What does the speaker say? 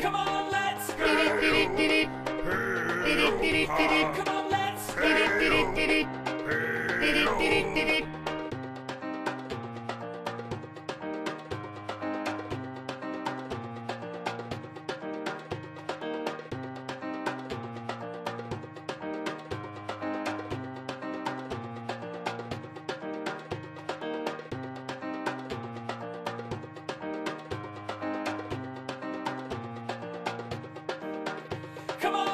Come on, let's go. Come on!